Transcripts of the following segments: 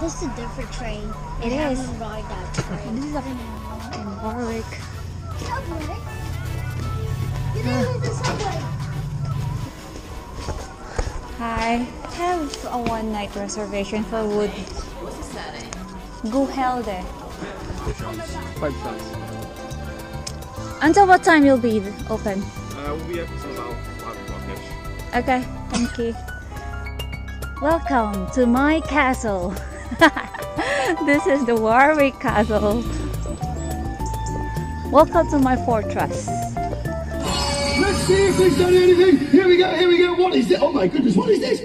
This is a different train. It I is. ride that train. This is a in Warwick. Subway? You didn't leave the subway. I have a one night reservation for Wood. What's the setting? Gujelde. Five shots. Until what time you'll be open? Uh, we'll be up until about 5 o'clock-ish. Okay, thank you. Welcome to my castle. this is the Warwick Castle. Welcome to my fortress. Let's see if he's done anything. Here we go, here we go. What is it? Oh my goodness, what is this?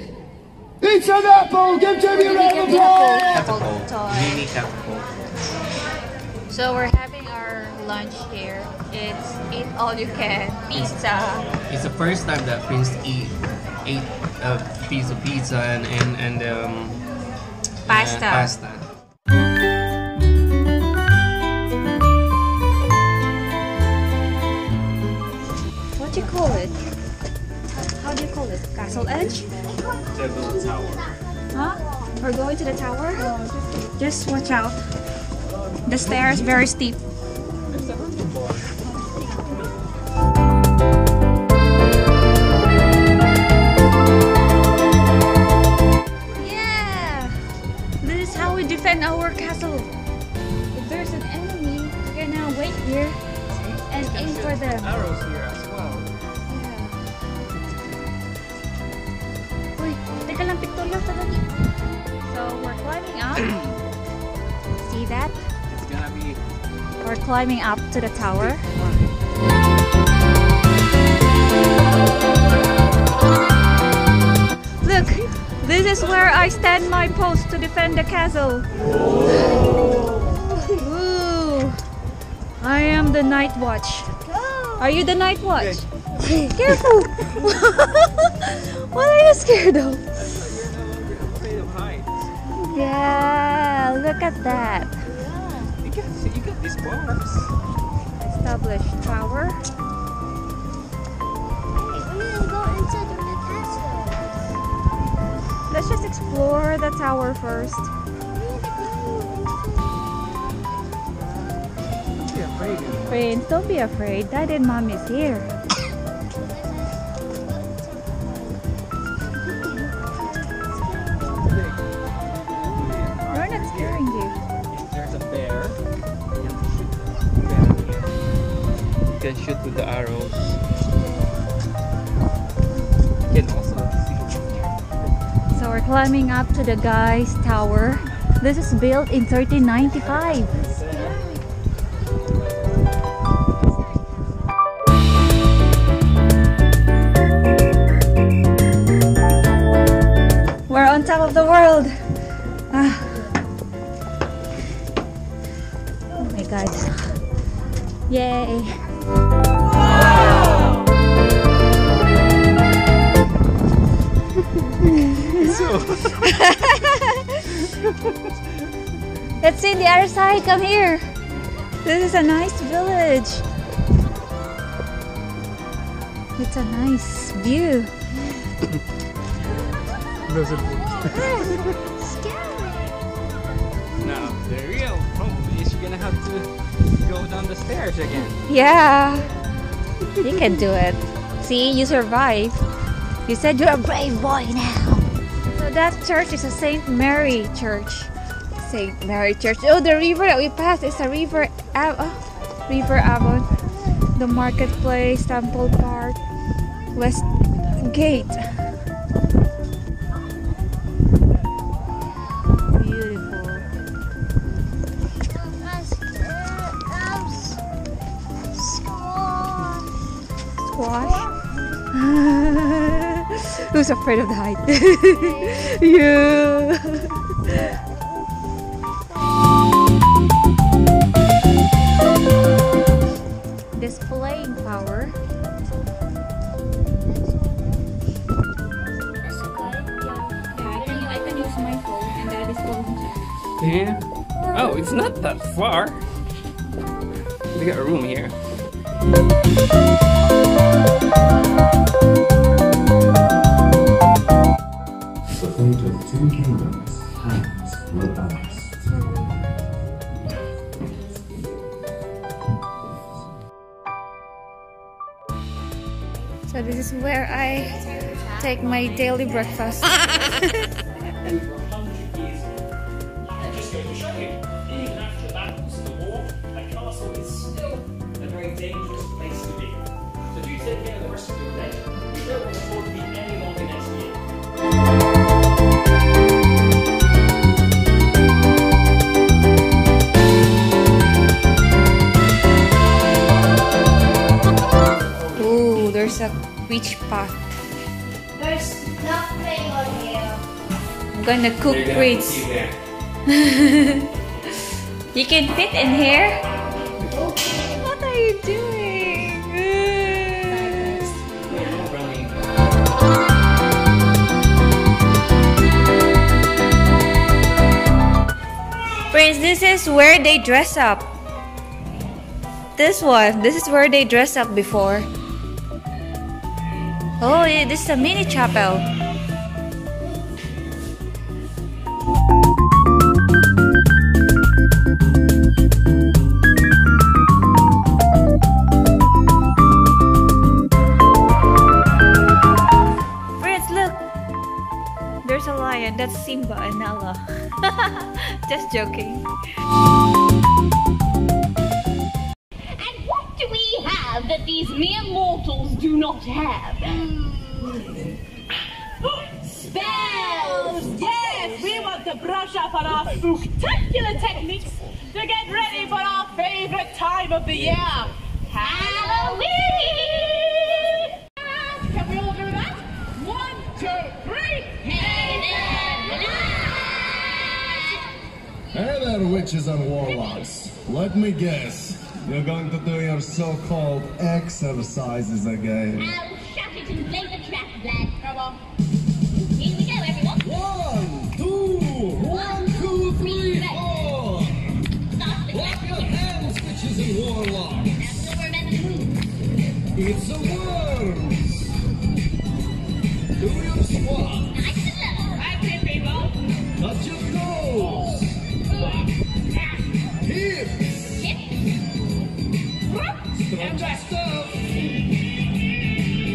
It's an apple! Give Jamie a round of applause! So we're having our lunch here. It's eat all you can pizza. It's the first time that Prince eat ate a piece of pizza and and, and um, Pasta. Uh, pasta. What do you call it? How do you call it? Castle Edge? Huh? We're going to the tower? Just watch out. The stairs very steep. How our castle. If there's an enemy, we're gonna wait here and aim for them. Arrows here as well. Uy, teka lang, pictorial talaga. So, we're climbing up. See that? It's gonna be We're climbing up to the tower. Is where I stand my post to defend the castle. Ooh, I am the night watch. Are you the night watch? Careful! what are you scared of? afraid of heights. Yeah, look at that. You got you got these bars. Established tower. Hey, we're gonna go inside the castle. Let's just explore the tower first. Don't be afraid. Don't be afraid. Dad and mom is here. Climbing up to the guy's tower. This is built in 1395. We're on top of the world. Ah. Oh my god. Yay. Let's see the other side. Come here. This is a nice village. It's a nice view. Now, the real problem is you're gonna have to go down the stairs again. Yeah. You can do it. See, you survived. You said you're a brave boy now. So that church is a Saint Mary church. Saint Mary Church. Oh, the river that we passed is a river. Av- oh, river Avon. The marketplace, Temple Park, West Gate. Who's afraid of the height? you. Displaying power. Yeah, I can, I can use my phone and that is phone. Yeah. Oh, it's not that far. We got a room here. The fate of two kingdoms hands were asked. So this is where I take my daily breakfast. just goes to show you, even after battles of the war, a castle is still a very dangerous place to be. So do take care of the rest of your day? You don't want to afford to be any beach path. There's nothing on here. I'm gonna cook grits. You can fit in here. What are you doing? Prince, this is where they dress up. This one, this is where they dress up before. Oh, yeah, this is a mini chapel. Prince, look! There's a lion. That's Simba and Nala. Just joking. These mere mortals do not have? Spells! Yes, we want to brush up on our spectacular techniques to get ready for our favorite time of the year. Halloween! Can we all do that? One, two, three. Hey there, witches and warlocks. Let me guess. You're going to do your so-called exercises again. I'll shut it and play the trap, lad. Come on. Here we go, everyone. One, two, one, two, three, four. Start Clap your hands, witches and warlocks. Now, the rules. It's a worms. Do your squat. Nice and low. Right here, people. Touch your toes. Stretch your stuff.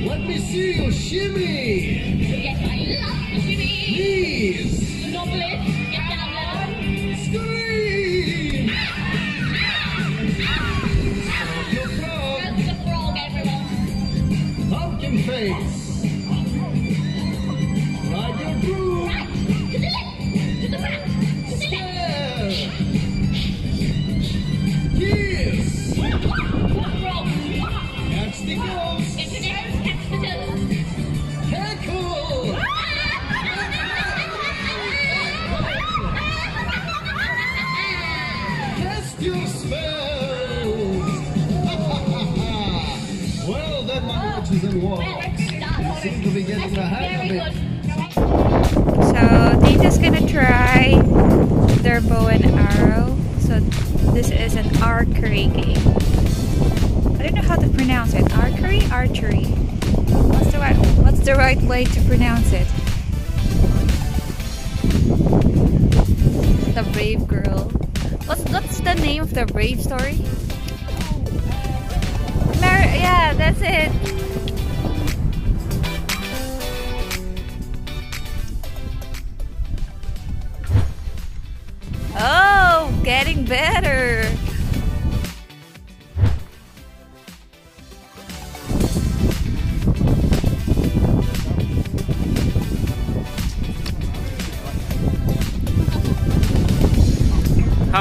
Let me see you shimmy. And warlocks. You seem to be getting the hang of it. So Tita's gonna try their bow and arrow. So this is an archery game. I don't know how to pronounce it. Archery, archery. What's the right? What's the right way to pronounce it? The brave girl. What's what's the name of the brave story? Yeah, that's it.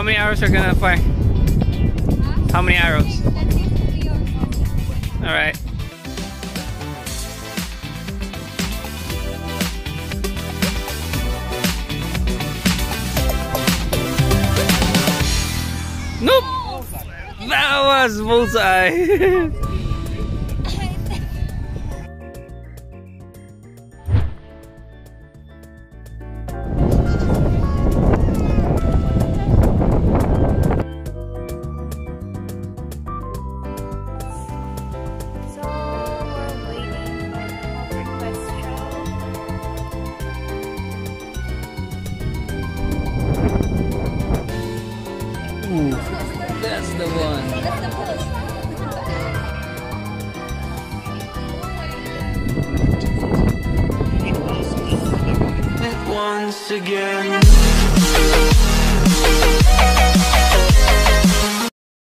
Many arrows are gonna fire? How many arrows? Alright. Nope! That was bullseye! the one. once again